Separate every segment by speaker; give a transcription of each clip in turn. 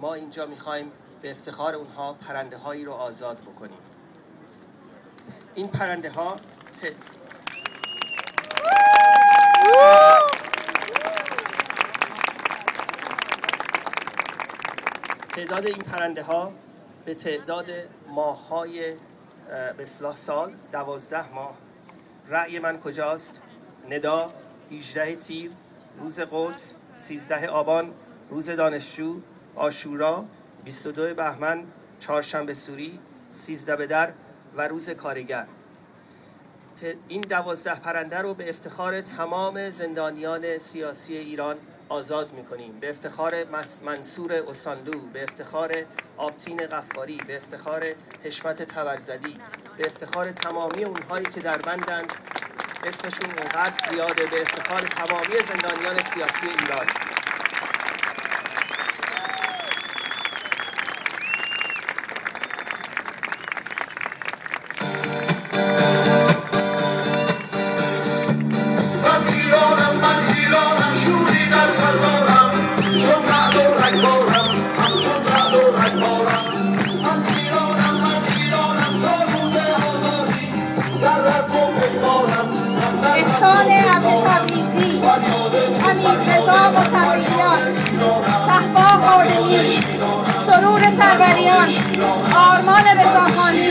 Speaker 1: ما اینجا می‌خوایم به افتخار اونها پرنده هایی رو آزاد بکنیم. این پرنده ها تعداد این پرنده ها به تعداد ماه های به اصلاح سال دوازده ماه. رأی من کجاست؟ ندا 18 تیر روز قدس 13 آبان روز دانشجو. آشورا 22 بهمن چهارشنبه سوری 13 به در و روز کارگر. این دوازده پرنده رو به افتخار تمام زندانیان سیاسی ایران آزاد می‌کنیم. به افتخار منصور اسانلو به افتخار آبتین قفاری به افتخار حشمت تبرزدی به افتخار تمامی اونهایی که در بندند اسمشون اونقدر زیاده به افتخار تمامی زندانیان سیاسی ایران.
Speaker 2: آرمان رضاخانی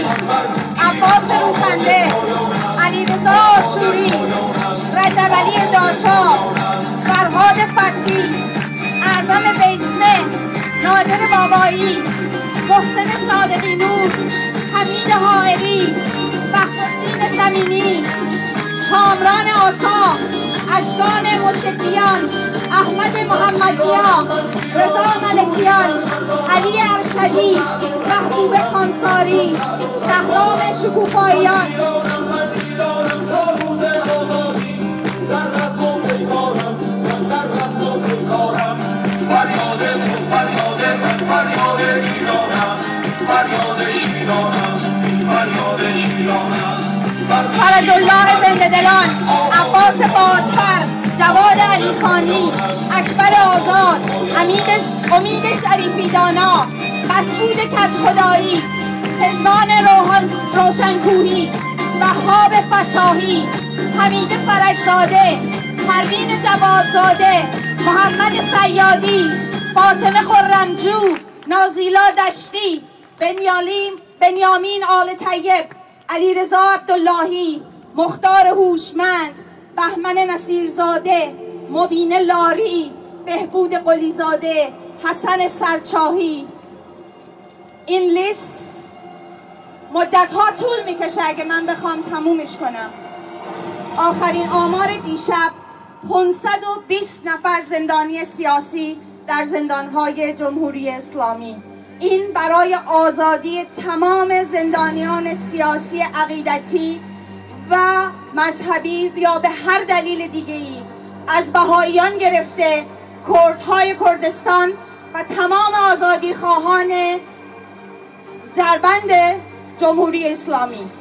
Speaker 2: عباس روخنده علیرضا آشوری رجب علی داشا فرهاد فتحی اعظم بیسمه نادر بابایی محسن صادقی نور حمید حائری بختالدین صمیمی کامران آسا اشکان مشکیان احمد محمدیان رضا علی ارشدی محبوب خانساری شهرام شکوفاییان فرج الله زنده دلان عباس بادفر. جواد علی خانی اکبر آزاد امیدش امید شریفی دانا مسعود کت خدایی پژمان روحان روشنکوهی وهاب فتاحی حمید فرجزاده پروین جوادزاده محمد سیادی فاطمه خرمجو نازیلا دشتی بنیالیم بنیامین آل طیب علیرضا عبداللهی مختار هوشمند بهمن نصیرزاده مبین لاری بهبود قلیزاده حسن سرچاهی. این لیست مدت ها طول می‌کشه اگه من بخوام تمومش کنم. آخرین آمار دیشب 520 نفر زندانی سیاسی در زندانهای جمهوری اسلامی. این برای آزادی تمام زندانیان سیاسی عقیدتی و مذهبی یا به هر دلیل دیگه ای از بهاییان گرفته کردهای کردستان و تمام آزادی خواهان در بند جمهوری اسلامی.